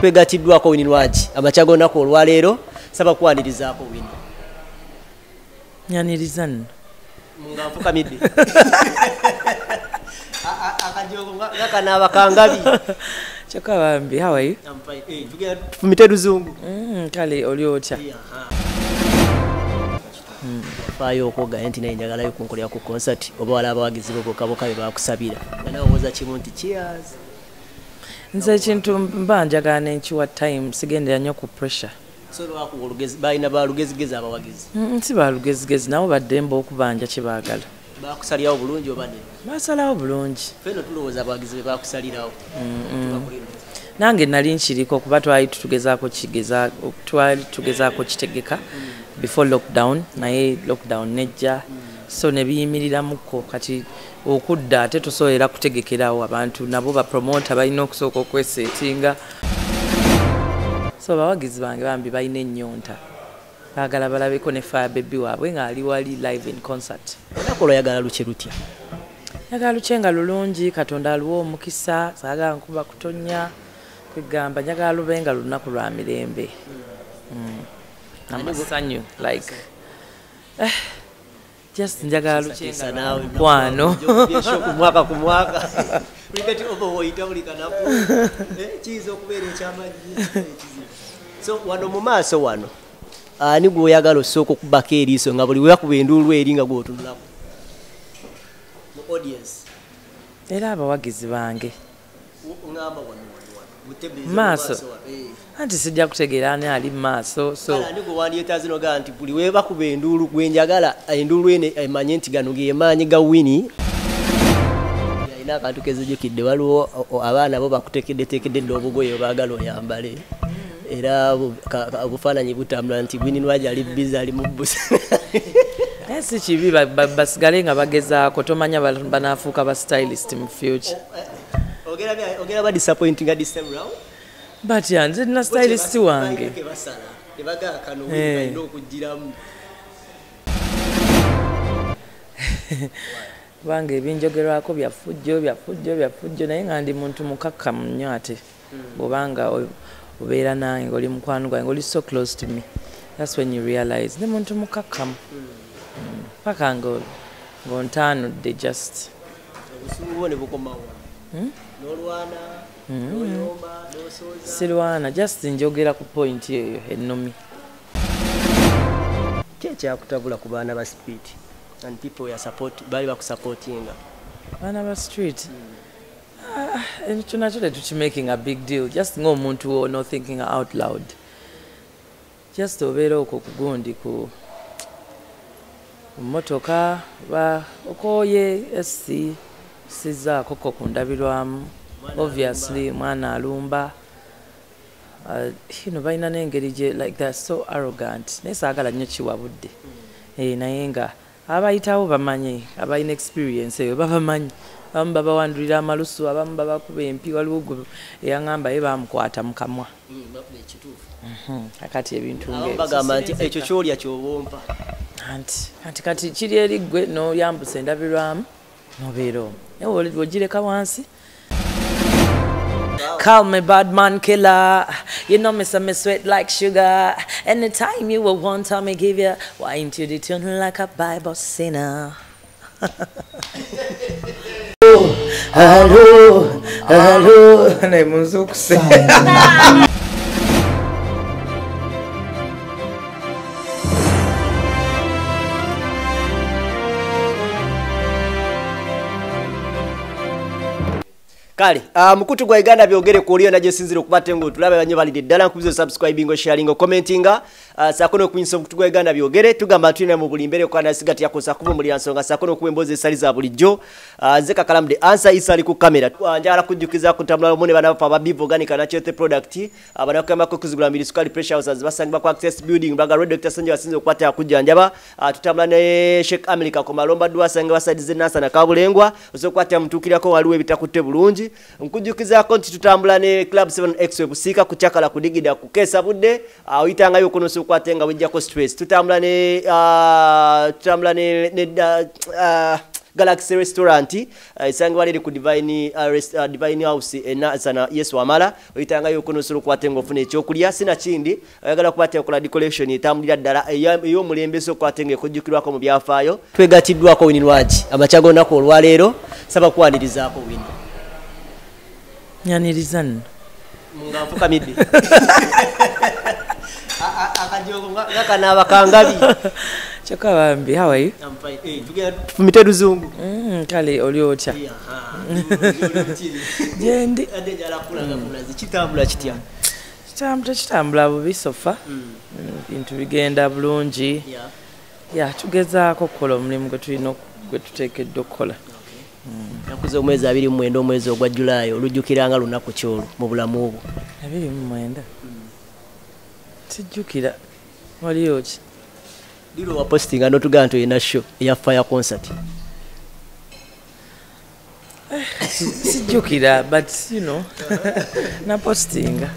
twegatiddwako wini lwagi amakya g'olunaku olwaleero saba kwanirizaako wini. Nyaniriza nno. Nga nfukamidde akajogo nga kanaaba kangabi kyokka bambi hawayi tufumite luzungu. Kale oli otya? Faayo okwogaye nti naye njagalayo kunkolera ku concert oba wala abawagizi bobokaboka be bakusabira. Nga nawe owoza kimu nti cheers nze ekintu mba njagala nenkiwa time sigendera nnyo ku pressure. Balina balugezigezi abawagizi Mm, si balugezigezi nabo baddemba okubanja kye baagala. Bakusalirawo bulungi oba ne basalawo bulungi feno tulowooza abawagizi be bakusalirawo nange nali nkiriko kuba twali tugezaako twali tugezaako kitegeka before lockdown naye lockdown nejja so ne biyimiriramuko kati okudda ate tosobolera kutegekerawo abantu nabo bapromota balina okusooka okweseetinga so bawagizi bange bambi balina ennyonta. Baagala balabeko ne fire bebi waabwe ng'ali wali live in concert. Olunaku olwayagala luki lutya? Njagala lukyenga lulungi katonda aluwa omukisa saagala nkuba kutonya kwegamba njagala lube nga lunaku lwa mirembe. Mm. amasanyu like eh, just njagala lukyenga nawe. mukwano ku mwaka ku mwaka. Bulikati oba woyita buli kanaku Eh, kiyinza okubeera ekyamagye ekizibu so wano mu maaso wano ani gweoyagala osooka okubako eriiso nga buli weyakuba enduulu eri nga gwotunulaku mu audience. Era abawagizi bange. Maaso. Eh. anti sijja kutegeera ani ali mu maaso so kale ani gwe wandyetaazi nogaa nti buli webakuba enduulu gwenjagala enduulu ene emanye nti gano gemaanyi ga wini. Alina akantu kezijukidde waliwo abaana bo bakutekeddetekedde dde obugoye baagala oyambale. Era obufaananyi butambula nti wini lwaji ali bizi ali mu busa naye si kibi ba- ba- basigale nga bagezaako tomanya ba- banaafuuka ba stylist mu future. Ogera bya- ogera ba disappointinga this time round but ya nze nina stylist wange Eh. kubanga ebinjogerwako byafujjo byafujjo byafujjo naye nga ndi muntu mukakkamu nnyo ate. Bwobanga o- obeera nange ngaoli mukwano gwange oli so close to me. Thats when you realize ndi muntu mukakkamu Mm. paka nga ng'ontaanudde just. Obusuulu bwo ne bukomawo. N'olwana n'oyomba sirwana just njogera ku point eyo ennumi ki ekyakutabula ku baana ba spirit and people support bali bakusupportinga baana ba street? Ah, ekyo nakyo tetukimaking a big deal. Just ng'omuntu wono thinking out loud. Just obeera okwo kugundi ku mmotoka ba okooye esi sizaako ko ku ndabirwamu obviously mwana alumba. Uh, know, balina n'engeri gye like they're so arrogant. Naye saagala nnyo kiwabudde Eh, naye nga abayitawo bamanyi abalina experience eyo babamanyi. Abamu babawandulira amalusu abamu babakuba empi waliwo gwe eyaŋŋamba ye bamukwata mu kamwa. Mhm, akati ebintu bagamba nti ekyo kyolya kyobompa. Anti kati kati kiri eri ggwe n'oyambusa endabirwamu nobeera omwo. Naye wogireka wansi Call me bad man killer. You know me say me sweat like sugar. Anytime you will want, I me give you wine to the tune like a Bible sinner. Hello, hello. Ne muzukuse. Kale uh, mukutu gwa uganda byogere ku oliyo nagyo sinzire okubate nga otulaba banyo balidde ddala nkubiza subscribing sharing commentinga uh, saako n'okunyisa omukutu gwa uganda byogere. Tugamba tulina mu buli mbeere kukana sigati yakosa kubumulira nsonga saako n'okuba emboozi esali za bulijjo. Uh, nze kakalamu de ansa isa ali ku kamera uh, njagala kujjukiza kutambula lumu ne bana bafa ababiv organic anacyote product uh, banakuyambako okuzigula mbiri sukali pressure houses basangibwa ku access building baga red dr. Sonje basinze okukwata kujjanjaba uh, tutambula ne sheik america ku malomba dwa sange basaidize nansa na kabulengwa osobola okukwata mutuukirako waliwo ebitakutte bulungi nkujjukizako nti tutambula ne club 7x busiika kucakala kudigida kukeesa budde uh, oyitangayo okunosa okukwate nga wejjako stress tutambula ne uh, tutambula ne, ne uh, uh, galaxy restaurant uh, esangibwa liri ku divine, uh, uh, house enasana yesu amala oyitangayo okunosobola okukwata nga ofuna ekyokulya sinakindi oyagala kukwata okola decoration etambulira ddala eya- ey'omulembese okukwata nga ekujjukirwako mu byafaayo. Twegatiddwako wini lwagi amakya g'olunaku olwaleero saba kuwanirizaako wini nyaniriza nno. Nga nfukamidde akajogo nga kanaaba kangabi kyokka bambi hawayo tufumite luzungu. Kale oli otya? Gyendi ate gyalakulaga mulazi kitambula kitya? Kitambula kitambula bubi sofa bintu bigenda bulungi. Ya tugezaako okukola omulimu gwe tulina gwe tuteekeddwa okukola nakuza omwezi abiri mumwenda omwezi ogwa julayi olujjukiranga lunaku kyolwo mu bulamu obwo? Abiri mwenda? Sijjukira. Waliyo ki? Liro wapostinga notugamba nti olina show eya fire concert. Sijjukira but you know napostinga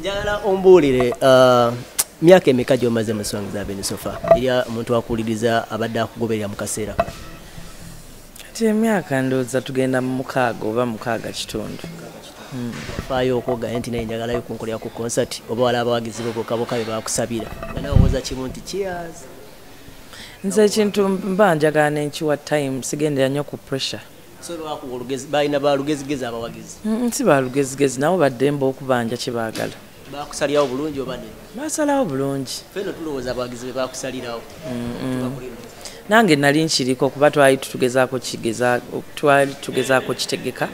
njagala ombuulire uh, myaka emeka gyomaze mu song za benisofa eri omuntu akuwuliriza abadde akugoberera mu kaseera. kano kati emyaka ndowooza tugenda mu mukaaga oba mukaaga kitundu. Faayo okwogaye nti naye njagalayo kunkolera ku concert oba wala abawagizi bo bokaboka be bakusabira. Nga nawe owoza kimu nti cheers. Nze ekintu mba njagala nenkiwa time sigendera nnyo ku pressure. Balina balugezigezi abawagizi? Mm, si balugezigezi nabo baddemba okubanja kye baagala. Bakusalirawo bulungi oba ne basalawo bulungi feno tulowooza abawagizi be bakusalirawo Tubakulira. Nange nali nkiriko kuba twali tugezaako twali tugezaako kitegeka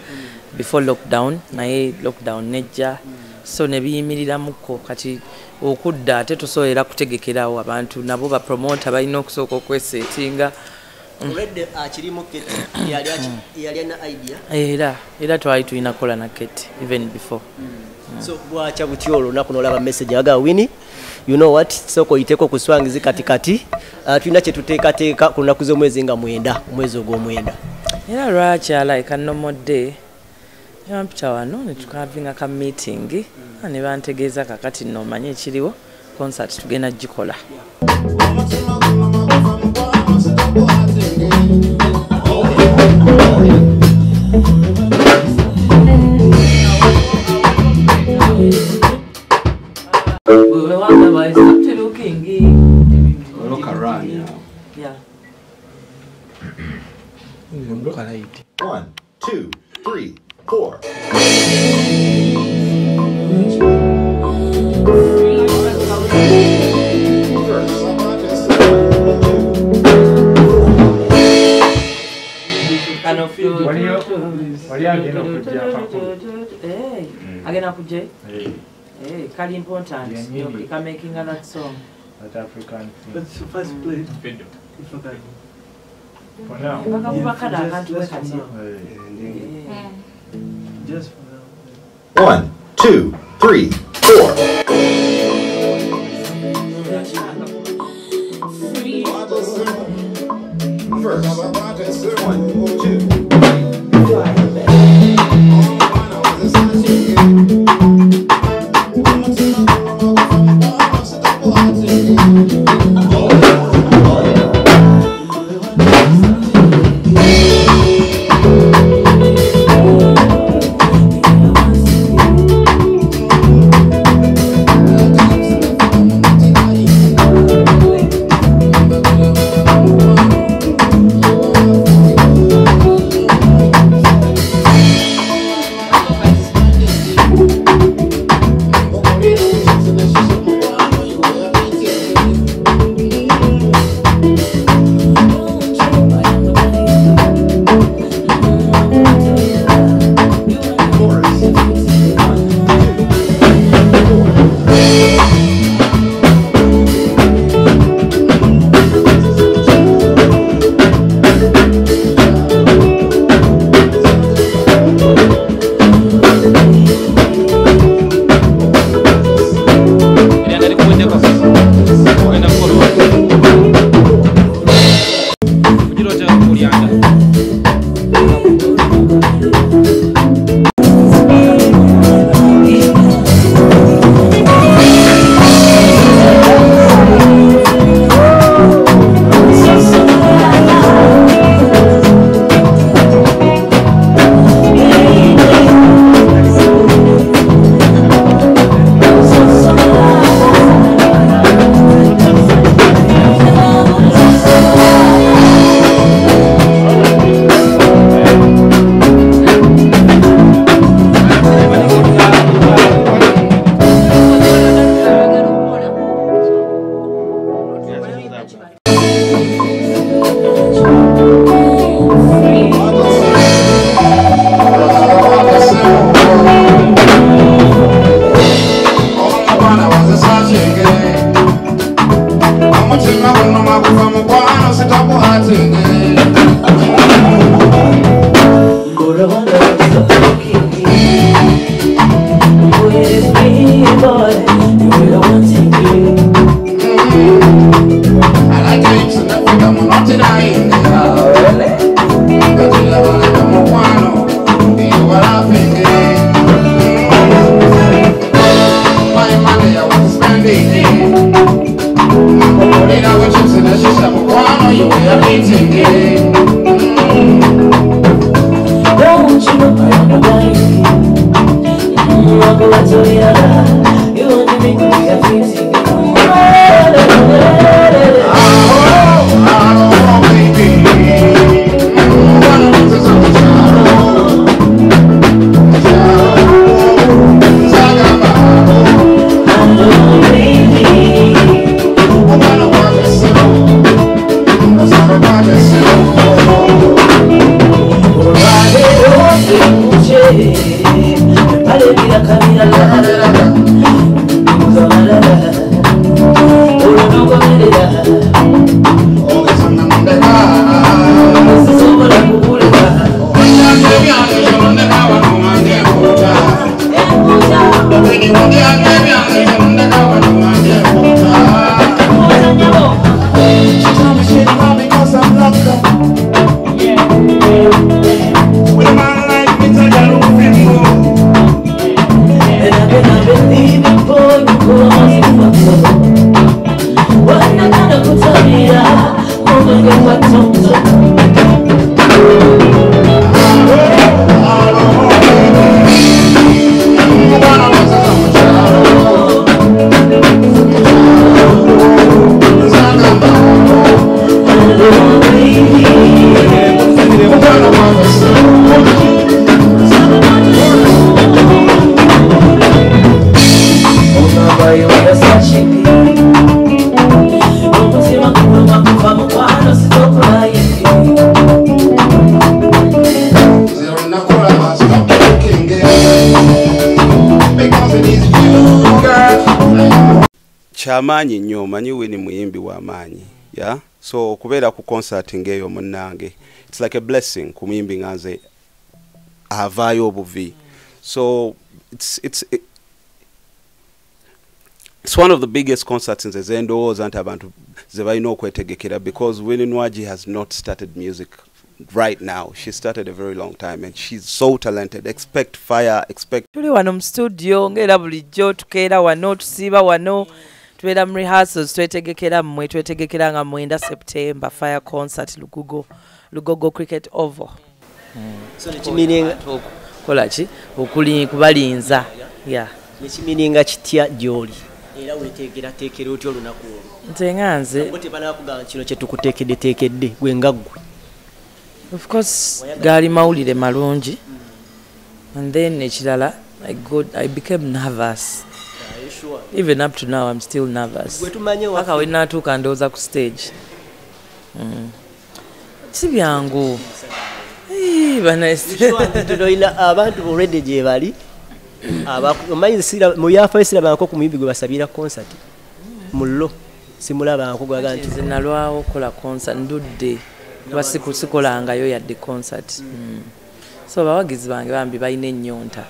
before lockdown naye lockdown nejja. So ne biyimiriramuko kati okudda ate tosobora kutegekerawo abantu nabo bapromota balina okusooka keti alina idea? Era era twali tulina kukola na kete even before. So bwakya butya olwo olunaku nolaba message aga wini you know what? Sooka oyiteko ku swangizi kati kati uh, tulina kyetuteekateeka ku lunaku z'omwezi nga mwenda omwezi ogw'omwenda. Era lwakyala ekanomodde nebampita wano netukavinga ka meeting. Ne bantegeeza kakati nno omanye ekiriwo? Concert tugenda gikola Look around now. Yeah. Look at it. One, two, three, four. wali agenda okujja akakulu. agenda kujja Hey, kali important Yeah, nyingi. kamaking that song that African thing. But first play mm. Fiddle. for that. For now. bakakuba kale akantu bwe just for kati now. Hey. Mm. Just for now. One, two, three, four. First, one, two. Kyamaanyi nnyo omanyi wini muyimbi w'amaanyi ya? So okubeera ku concert ng'eyo munnange its like a blessing ku muyimbi nga nze avaayo obuvi. So it's, it's, it, it's one of the biggest concerts nze zendowooza nti abantu ze balina okwetegekera because winnie nwagi has not started music right now. She started a very long time and she's so talented. Expect fire expect tuli wano mu studio ngaera bulijjo tukeera wano tusiiba wano tubeera mu rehearsals twetegekera mmwe twetegekera nga mwenda september fire concert lugogo lugogo cricket oval. Kola ki? Okuli kubalinza. Ya nekimininga kitya gyoli? Era weteekerateekera otya olunaku olwo? Nze nga nze tebanakugamba kino kyetukuteekeddeteekedde gwe nga ggwe of course gaali mawulire malungi. And then ekirala i became nervous even up to now i'm still nervous. Paka we natuuka ndowooza ku stage. Mm. si byangu banaisi tunoina abantu olwedde gye bali? Abaku- omanyi sira- mu byafayo sirabanko ku muyimbi gwe basabira concert. Mullo. Simulabanko gwaga nti nalwawo okukola concert ndudde. Kuba siku- sikolangayo yadde concert. Mm. so bawagizi bange bambi balina ennyonta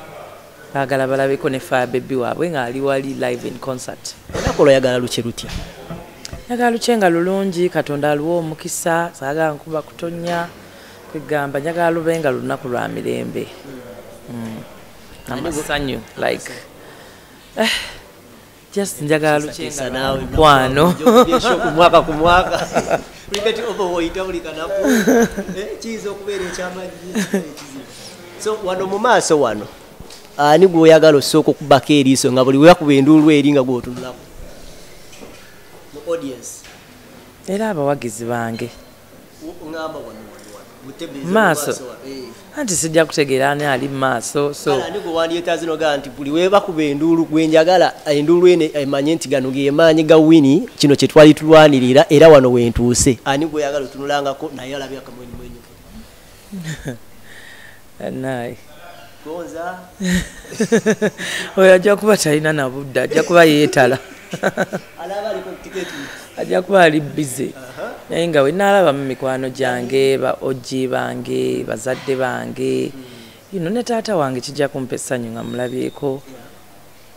baagala balabeko ne fire bebi waabwe ngaali wali live in concert. Olunaku olwayagala luki lutya? Njagala lukyenga lulungi katonda aluwa omukisa saagala nkuba kutonya kwegamba njagala lubenga lunaku lwa mirembe. Mm. amasanyu like. Eh, just njagala lukyenga lwa naawe mukwano. Ku mwaka ku mwaka. Cricket over woyita buli kanaku Eh, kiyinza okubeera ekyamagye ekizibu. so wano mu maaso wano ani gweoyagala osooka okubako eriiso nga buli weyakuba enduulu eri nga gwotunulaku mu audience. Era abawagizi bange. Maaso? Eh. anti sijja kutegeera ani ali mu maaso so kale ani gwe wandyetaazi nogaa nti buli webakuba enduulu gwenjagala enduulu ene emanye nti gano ge maanyi ga wini kino kye twali tulwanirira era wano wentuuse ani gweyagala otunulangako naye alabye akamwenyumwenyu naye gonza oyo ajja kuba talina na budde ajja kuba yeetala. Ajja kuba ali bize naye nga we naalabamu mikwano gyange ba ogi bange bazadde bange. Ino ne taata wange kijja kumpa essanyu nga mulabyeko.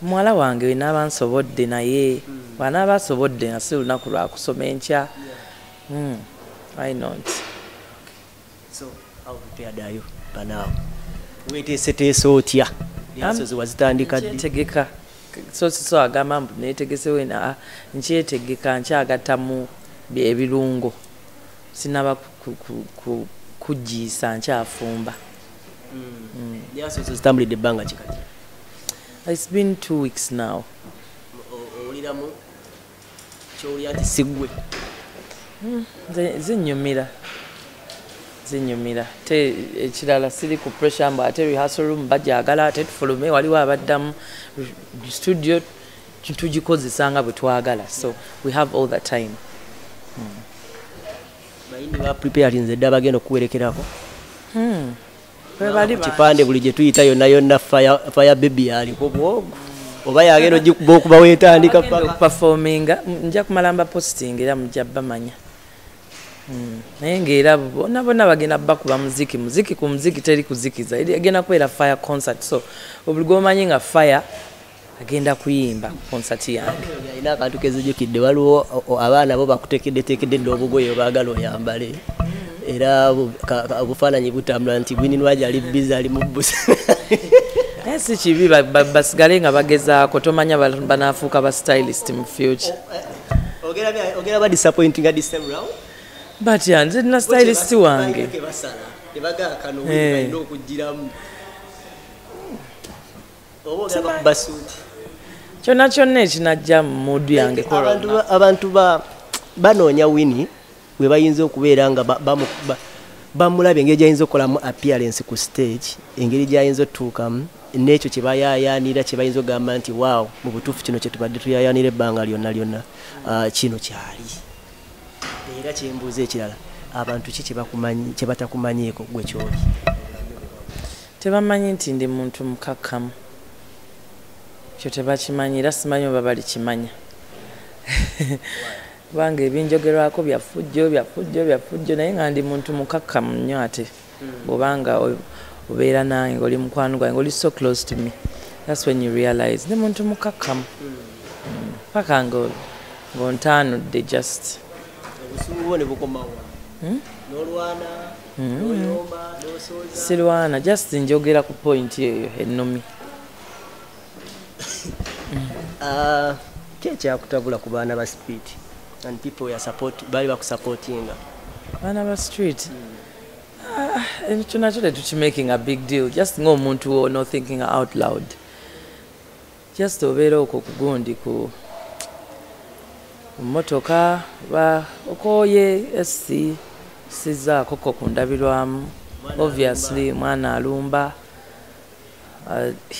Muwala wange we naaba nsobodde naye. Bwanaaba asobodde nga si lunaku lwakusoma enkya. Why not so how prepared are you banaawo weteeseteese otya ze wazitandika ddi so siso agamba mbu netegese wena nkyetegeka nkyagattamu bye- ebirungo. Sinaba ku- ku- ku- kugiisa nkyafumba liaso ze zitambulidde ebbanga kikati it's been two weeks now. Owuliramu kyowulira nti siggwe Nze- zinyumira zinyumira. Te ekirala siri ku pressure mbu ate rehearsal room bajagala ate tufulume waliwo abaddamu Re- studio tu- tugikozesa nga bwe twagala. So we have all the time. Bayindi ba preparinze dda bagenda okuwerekerako. Bali kipande buli gye tuyita yonna yonna fire fire baby aliko bwogu oba yagenda ogikuba okuba wetandika paka. okupafominga nja kumala mba posting era mujja bamanya. Naye ngaera bonna bonna bagenda bakuba muziki muziki ku muziki teri kuzikiza agenda kubeera fire concert so obuli gwomanyi nga fire agenda kuyimba ku concert yange. Alina akantu kezijukidde waliwo abaana bo bakutekeddetekedde dde obugoye baagala oyambale. Era obufaananyi butambula nti gwininwaji ali bizi ali mu busa naye si kibi ba- ba- basigale nga bagezaako tomanya ba- banaafuuka ba stylist mu future. Ogera ba disappointing this time round but ya nze nina stylist wange. basala tebagala kano Eh. balina okugiramu oba ogera bakuba suuti kyonna kyonna ekinajja mu mudu yange abantu ba- abantu ba- banoonya wini we bayinza okubeera nga ba- bamu- ba- bamulaba engeri gyayinza okukolamu appearance ku stage engeri gyayinza otuukamu n'ekyo kyebayayanira kyebayinza okugamba nti waawo mu butuufu kino kyetubadde tuyayanira ebbanga lyonna lyonna ah, kino kyali era kyembuuza ekirala abantu ki kyebakumanyi- kyebatakumanyiiko gwe kyoli? Tebamanyi nti ndi muntu mukakkamu. Kyo tebakimanyi era simanyi oba balikimanya. Kubanga ebinjogerwako byafujjo byafujjo byafujjo naye nga ndi muntu mukakkamu nnyo ate. Bwobanga o- obeera nange oli mukwano gwange oli so close to me. Thats when you realize ndi muntu mukakkamu. Mm. paka nga ng'ontaanudde just obusungu bwo ne bukomawo n'olwana n'oyomba n'osooza sirwana just njogera ku point eyo ennumi Ah, ki ekyakutabula ku baana ba speed and people were support bali bakusupportinga baana ba street? Ah, ekyo nakyo tetukimaking a big deal. Just ng'omuntu no thinking out loud. Just obeera okwo kugundi ku mmotoka ba okooye esi sizaako ko ku ndabirwamu. Obviously mwana alumba.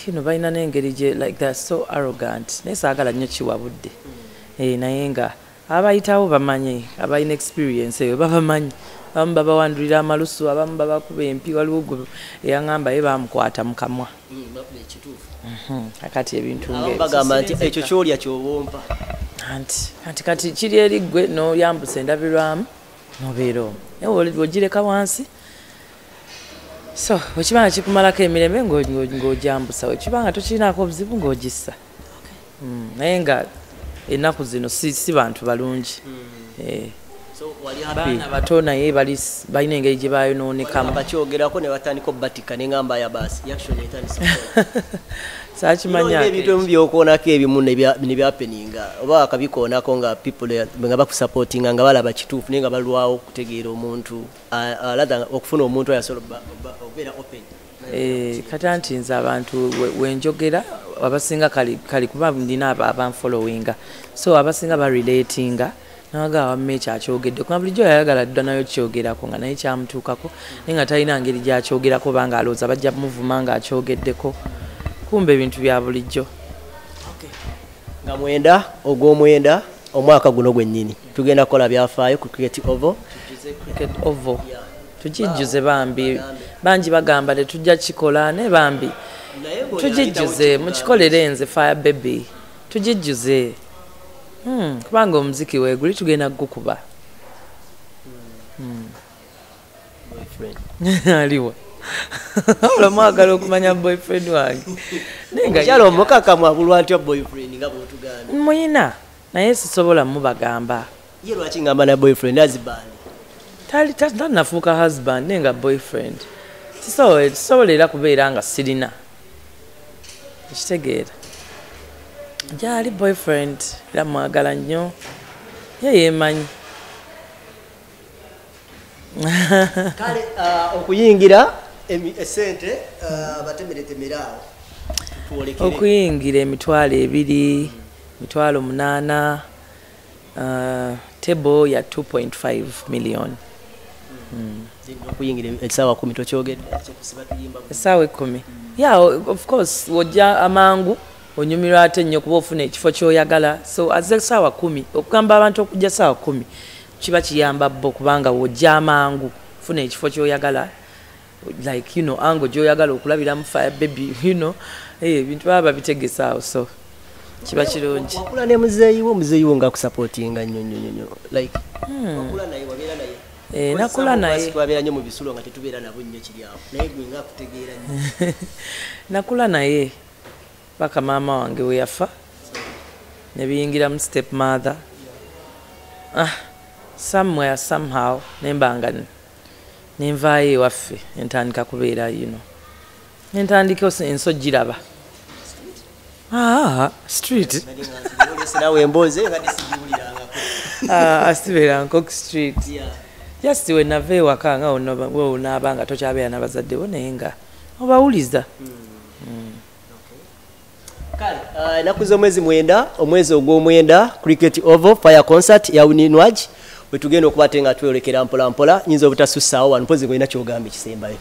You know, balina n'engeri gye like they're so arrogant. Naye saagala nnyo kiwabudde. Eh, naye nga abayitawo bamanyi abalina experience eyo babamanyi abamu babawandulira amalusu abamu babakuba empi waliwo gwe eyaŋŋamba ye bamukwata mu kamwa. Mhm, akati ebintu abamu ng'ebyo. bagamba nti ekyo kyolya kyobompa. Anti kati kati kiri eri ggwe n'oyambusa endabirwamu nobeera omwo ogireka wansi? So wekibanga kikumalako emirembe ng'o- ng'o- ng'ogyambusa wekibanga tokirinaako obuzibu ng'ogissa. Mm, naye nga ennaku zino si si bantu balungi Eh, so wali happy. Baana bato naye balina engeri gye bayonoonekamu. Bakyogerako ne batandika obatika neŋamba ya baasi. Action etandisa saakimanya ebintu ebimu byokoonako ebimu nebya- nebyapeninga oba akabikoonako nga people nga bakusupportinga nga balaba kituufu naye nga balwawo okutegeera omuntu rather okufuna omuntu ayasobola okubeera open. Eh, kati anti nze abantu we- wenjogera abasinga kali kuba ndina aba- abanfollowinga. So abasinga barelatinga nawaga wamme ekyakyogedde kuba bulijjo yayagala dda nayo kyogerako nga naye kyamutuukako naye nga talina ngeri gyakyogerako banga alowooza bajja muvuma nga akyogeddeko. Kumba ebintu bya bulijjo. Nga mwenda ogw'omwenda omwaka guno gwennyini. Tugenda kukola byafaayo ku cricket oval cricket oval tugijjuze bambi. Bangi bagamba tetujja kikola ne bambi. Tugijjuze mukikolere nze fire baby. Tugijjuze kubanga omuziki weeguli tugenda gukuba aliwa ola mwagala okumanya boyfriend wange. Naye nga omukyala omukaka mwabulwa atya boyfriend nga bwotuganda muyina. Naye sisobola mubagamba ye lwaki ngamba na boyfriend azibandi Tali- ta- tanafuuka husband naye nga boyfriend. Sisobola era kubeera nga sirina. Ekitegeera gyali boyfriend era mwagala nnyo. Ye yeemanyi kale ah, okuyingira esente ah, batemeretemere awo. Tuwolekere. okuyingira emitwalo ebiri mitwalo munaana uh, table ya 2.5 million. Okuyingira ekisaawa kumi tokyogedde essaawa ekkumi ya of course wojja amangu onyumirwa ate nnyo kuba ofuna ekifo kyoyagala. So aze essaawa kumi okugamba abantu okujja essaawa kumi kiba kiyamba bo kubanga wojja amangu funa ekifo kyoyagala like you know ango gyoyagala okulabiramu fire baby you know eh, ebintu baba babitegesa awo so kiba kirungi. Wakula ne muzeeyi wo muzeeyi wo ngaakusapootinga nnyo nnyo nnyo nnyo like naye Eh, nakula naye. nga nakula naye paka maama wange we yafa ne biyingira mu step mother ah, somewhere somehow nembanga nenvaayo ewaffe nentandika kubeera know. Nentandika ose- enso giraba. Ah, street. Ah, asibeera nkok street. Just wenava ewaka nga wonaaba nga tokyabeera nabazaddewo naye nga obawuliza. Ah, ennaku z'omwezi mwenda omwezi ogw'omwenda cricket oval fire concert ya uninwaj wetugenda okuba te nga twolekera mpolampola nyinza obutasussaawo wano mpozi gwolina kyogamba ekisembayo.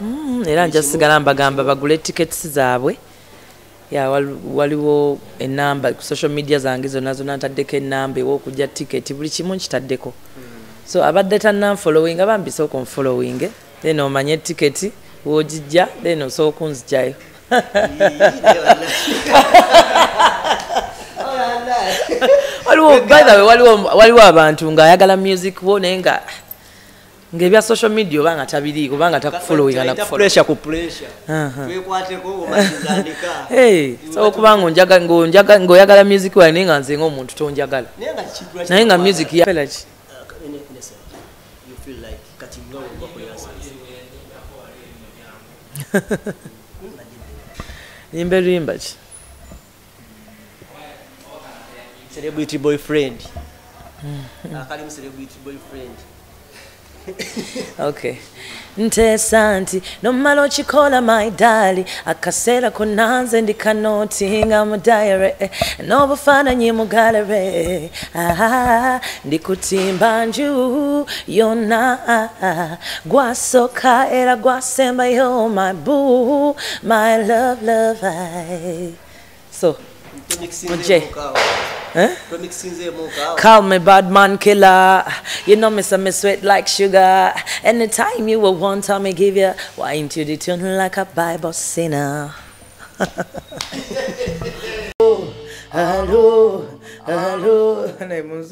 Mm, era nja sigala mbagamba bagule tickets zaabwe. Ya wal- waliwo enamba ku social media zange zonna zonna ntaddeko enamba ewokujja ticket buli kimu nkitaddeko. So abadde tannanfollowing bambi sooka onfollowing then omanye ticket wogijja then osooka onzijayo waliwo by the way waliwo abantu ng'ayagala music wo naye nga ng'ebya social media oba nga tabiriiko oba nga takufollowinga nakufollow pressure ku pressure. Aha. twekwateko omazizandika Hey, so okuba ng'onjaga- ng'onjaga- ng'oyagala music wawe naye nga nze ng'omuntu tonjagala. Naye nga nga music yapelaki In a- in a sense, you feel like kati nga wova kuyasanze limba luyimba ki celebrity boyfriend akalimu celebrity boyfriend okay. Ntesanti. Nomala okikola my dali akaseera konanze ndikanotinga mu eh, n'obufaananyi mu gallery Ah, ndikutimba nju. Yonna gwasoka era gwasembayo my boo. My love love I. so Muje. Eh? Call me bad man killer. You know me, so me sweat like sugar. Anytime you will want, I me give you wine to the tune like a Bible sinner. Hello, hello, hello.